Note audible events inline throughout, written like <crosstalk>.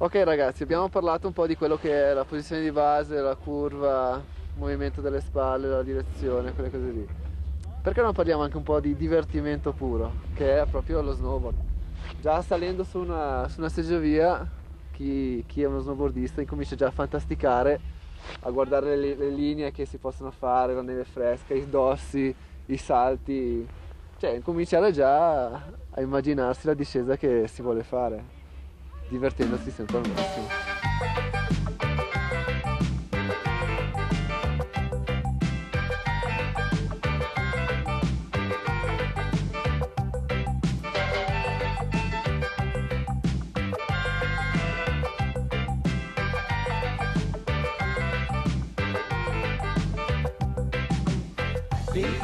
Ok ragazzi, abbiamo parlato un po' di quello che è la posizione di base, la curva, il movimento delle spalle, la direzione, quelle cose lì. Perché non parliamo anche un po' di divertimento puro, che è proprio lo snowboard? Già salendo su una, su una seggiovia, chi, chi, è uno snowboardista incomincia già a fantasticare, a guardare le, le linee che si possono fare, la neve fresca, i dossi, i salti, cioè cominciare già a immaginarsi la discesa che si vuole fare, divertendosi sempre al massimo.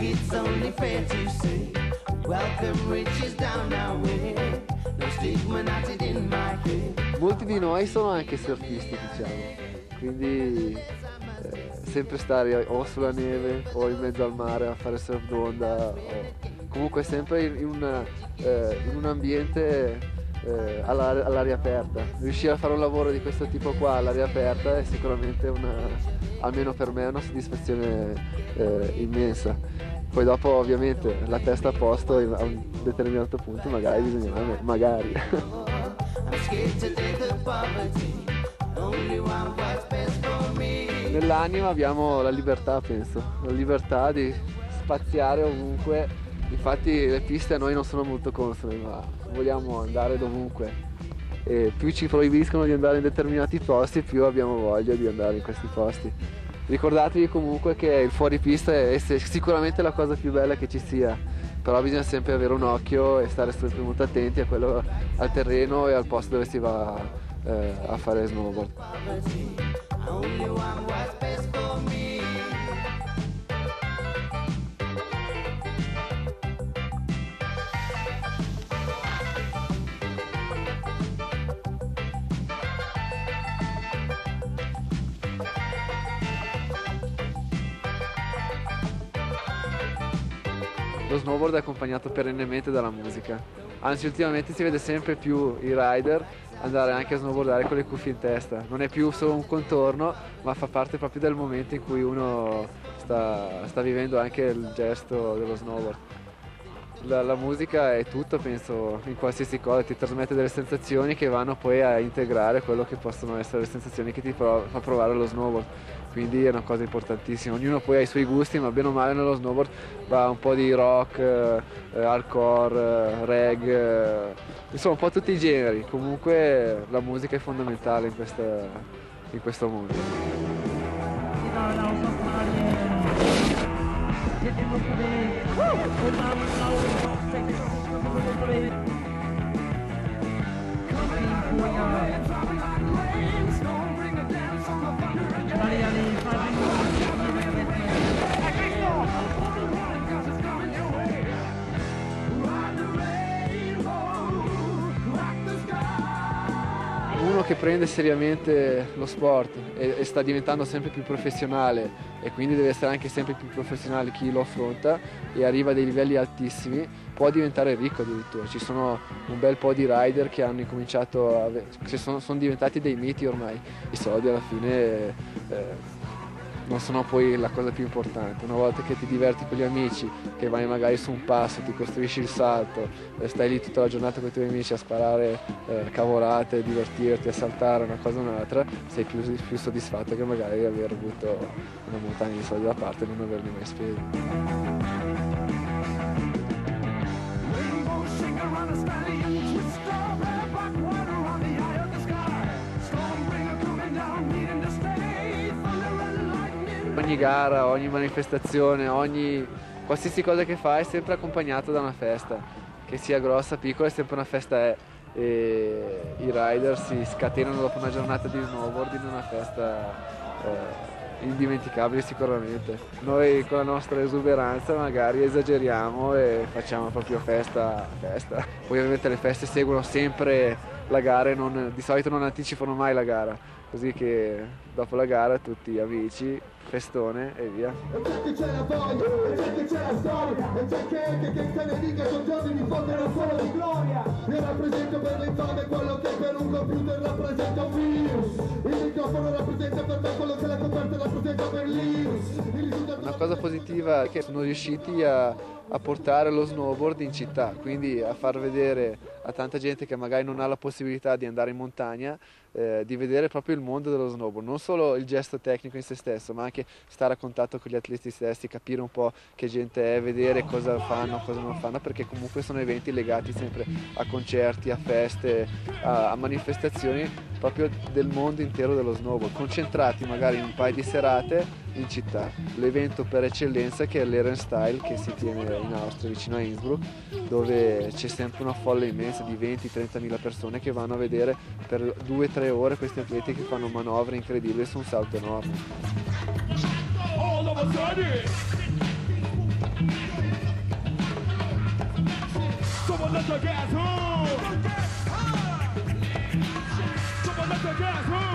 It's only fair to say, Molti di noi sono anche surfisti, diciamo, quindi eh, sempre stare o sulla neve o in mezzo al mare a fare surf d'onda, o comunque sempre in, una, eh, in un ambiente eh, all'aria, all'aria aperta. Riuscire a fare un lavoro di questo tipo qua all'aria aperta è sicuramente una, almeno per me, una soddisfazione eh, immensa. Poi dopo ovviamente la testa a posto a un determinato punto magari bisogna magari. <laughs> Nell'anima abbiamo la libertà, penso, la libertà di spaziare ovunque. Infatti le piste a noi non sono molto consone, ma vogliamo andare dovunque. E più ci proibiscono di andare in determinati posti, più abbiamo voglia di andare in questi posti. Ricordatevi comunque che il fuoripista è sicuramente la cosa più bella che ci sia, però bisogna sempre avere un occhio e stare sempre molto attenti a quello, al terreno e al posto dove si va eh, a fare snowboard. Lo snowboard è accompagnato perennemente dalla musica. Anzi, ultimamente si vede sempre più i rider andare anche a snowboardare con le cuffie in testa. Non è più solo un contorno, ma fa parte proprio del momento in cui uno sta, sta vivendo anche il gesto dello snowboard. La, la musica è tutto, penso, in qualsiasi cosa, ti trasmette delle sensazioni che vanno poi a integrare quello che possono essere le sensazioni che ti prov- fa provare lo snowboard. Quindi è una cosa importantissima. Ognuno poi ha i suoi gusti, ma bene o male nello snowboard va un po' di rock, eh, eh, hardcore, eh, reggae, eh, insomma un po' tutti i generi. Comunque la musica è fondamentale in, questa- in questo mondo. uno che prende seriamente lo sport e, e sta diventando sempre più professionale e quindi deve essere anche sempre più professionale chi lo affronta e arriva a dei livelli altissimi, può diventare ricco addirittura. Ci sono un bel po' di rider che hanno incominciato a... che sono, sono diventati dei miti ormai. I soldi alla fine eh, non sono poi la cosa più importante. Una volta che ti diverti con gli amici, che vai magari su un passo, ti costruisci il salto, stai lì tutta la giornata con i tuoi amici a sparare eh, cavolate, divertirti, a saltare una cosa o un'altra, sei più, più soddisfatto che magari aver avuto una montagna di soldi da parte e non averli mai spesi. Ogni gara, ogni manifestazione, ogni qualsiasi cosa che fai è sempre accompagnato da una festa, che sia grossa, piccola, è sempre una festa è. E i rider si scatenano dopo una giornata di snowboard in una festa eh, indimenticabile sicuramente. Noi con la nostra esuberanza magari esageriamo e facciamo proprio festa, festa. Poi ovviamente le feste seguono sempre la gara non, di solito non anticipano mai la gara, così che dopo la gara tutti amici, festone e via. Una cosa positiva è che sono riusciti a, a portare lo snowboard in città, quindi a far vedere a tanta gente che magari non ha la possibilità di andare in montagna, eh, di vedere proprio il mondo dello snowboard, non solo il gesto tecnico in se stesso, ma anche stare a contatto con gli atleti stessi, capire un po' che gente è, vedere cosa fanno, cosa non fanno, perché comunque sono eventi legati sempre a concerti, a feste, a, a manifestazioni proprio del mondo intero dello snowboard, concentrati magari in un paio di serate in città. L'evento per eccellenza che è l'Eren Style che si tiene in Austria vicino a Innsbruck, dove c'è sempre una folla immensa di 20-30 mila persone che vanno a vedere per 2-3 ore questi atleti che fanno manovre incredibili su un salto enorme. Someone let the gas